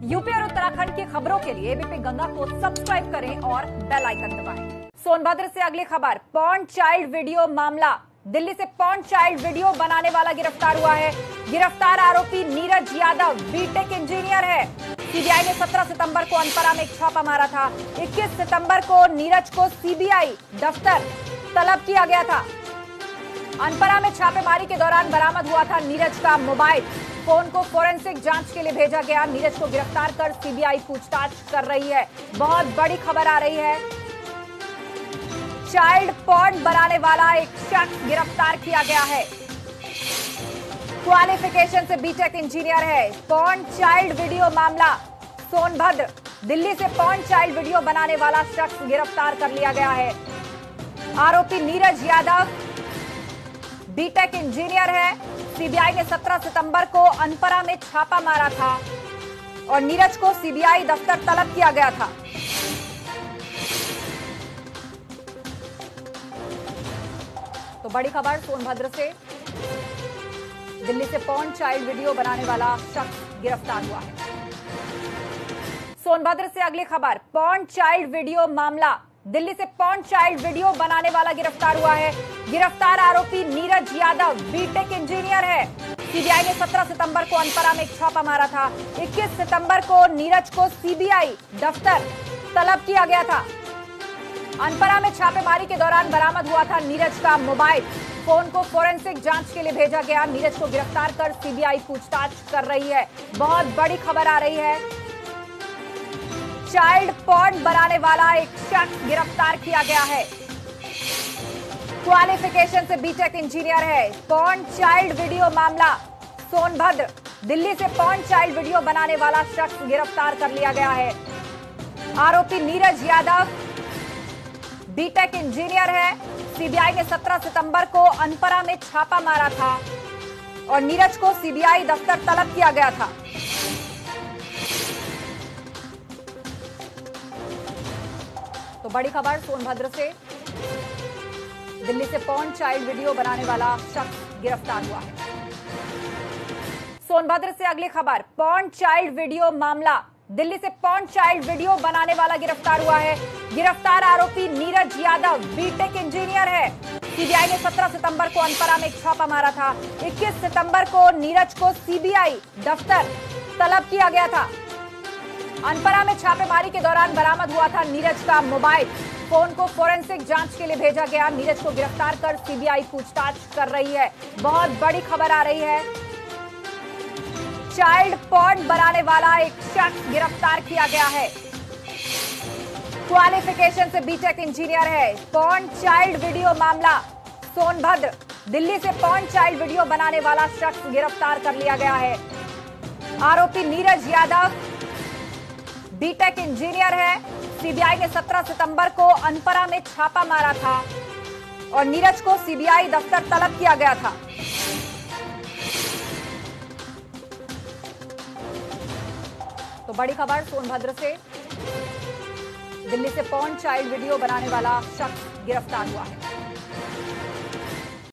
UP और उत्तराखंड की खबरों के लिए एबीपी गंगा को सब्सक्राइब करें और बेल आइकन दबाएँ। सोनभद्र से अगली खबर पॉन चाइल्ड वीडियो मामला। दिल्ली से पॉन चाइल्ड वीडियो बनाने वाला गिरफ़्तार हुआ है। गिरफ़्तार आरोपी नीरज यादव बीटेक इंजीनियर है। सीबीआई ने 17 सितंबर को अनपरा में एक छापा मारा था। 21 सितंबर को नीरज को सीबीआई दफ्तर तलब किया गया था। अनपरा में छापेमारी के दौरान बरामद हुआ था नीरज का मोबाइल। फ़ोन को फोरेंसिक जाँच के लिए भेजा गया। नीरज को गिरफ़्तार कर सीबीआई पूछताछ कर रही है। बहुत बड़ी खबर आ रही है। चाइल्ड पॉर्न बनाने वाला एक शख्स गिरफ़्तार किया गया है। क्वालिफिकेशन से बीटेक इंजीनियर है। पॉर्न चाइल्ड वीडियो मामला। सोनभद्र, दिल्ली से पॉर्न चाइल्ड वीडियो बनाने वाला शख्स गिरफ़्तार कर लिया गया है। आरोपी नीरज यादव बीटेक इंजीनियर है। सीबीआई ने 17 सितंबर को अनपरा में छापा मारा था और नीरज को सीबीआई दफ्तर तलब किया गया था। तो बड़ी खबर सोनभद्र से। दिल्ली से पॉन चाइल्ड वीडियो बनाने वाला शख्स गिरफ़्तार हुआ है। सोनभद्र से अगली खबर पॉन चाइल्ड वीडियो मामला। दिल्ली से पॉन चाइल्ड वीडियो बनाने वाला गिरफ़्तार हुआ है। गिरफ़्तार आरोपी नीरज यादव बीटेक इंजीनियर है। सीबीआई ने 17 सितंबर को अनपरा में एक छापा मारा था। 21 सितंबर को नीरज को सीबीआई दफ्तर तलब किया गया था। अनपरा में छापेमारी के दौरान बरामद हुआ था नीरज का मोबाइल। फ़ोन को फोरेंसिक जाँच के लिए भेजा गया। नीरज को गिरफ़्तार कर सीबीआई पूछताछ कर रही है। बहुत बड़ी खबर आ रही है। चाइल्ड पॉर्न बनाने वाला एक शख्स गिरफ़्तार किया गया है। क्वालिफिकेशन से बीटेक इंजीनियर है। पॉर्न चाइल्ड वीडियो मामला। सोनभद्र, दिल्ली से पॉर्न चाइल्ड वीडियो बनाने वाला शख्स गिरफ़्तार कर लिया गया है। आरोपी नीरज यादव बीटेक इंजीनियर है। सीबीआई ने 17 सितंबर को अनपरा में छापा मारा था और नीरज को सीबीआई दफ्तर तलब किया गया था। तो बड़ी खबर, सोनभद्र से। दिल्ली से पॉन चाइल्ड वीडियो बनाने वाला शख्स गिरफ़्तार हुआ है। सोनभद्र से अगली खबर पॉन चाइल्ड वीडियो मामला। दिल्ली से पॉन चाइल्ड वीडियो बनाने वाला गिरफ़्तार हुआ है। गिरफ़्तार आरोपी नीरज यादव बीटेक इंजीनियर है। सीबीआई ने 17 सितंबर को अनपरा में छापा मारा था। 21 सितंबर को नीरज को सीबीआई दफ्तर तलब किया गया था। अनपरा में छापेमारी के दौरान बरामद हुआ था नीरज का मोबाइल। फ़ोन को फोरेंसिक जाँच के लिए भेजा गया। नीरज को गिरफ़्तार कर सीबीआई पूछताछ कर रही है। बहुत बड़ी खबर आ रही है। चाइल्ड पॉर्न बनाने वाला एक शख्स गिरफ़्तार किया गया है। क्वालिफिकेशन से बीटेक इंजीनियर है। पॉन चाइल्ड वीडियो मामला। सोनभद्र, दिल्ली से पॉन चाइल्ड वीडियो बनाने वाला शख्स गिरफ़्तार कर लिया गया है। आरोपी नीरज यादव बीटेक इंजीनियर है। सीबीआई ने 17 सितंबर को अनपरा में छापा मारा था और नीरज को सीबीआई दफ्तर तलब किया गया था। तो बड़ी खबर सोनभद्र से। दिल्ली से पॉन चाइल्ड वीडियो बनाने वाला शख्स गिरफ़्तार हुआ है।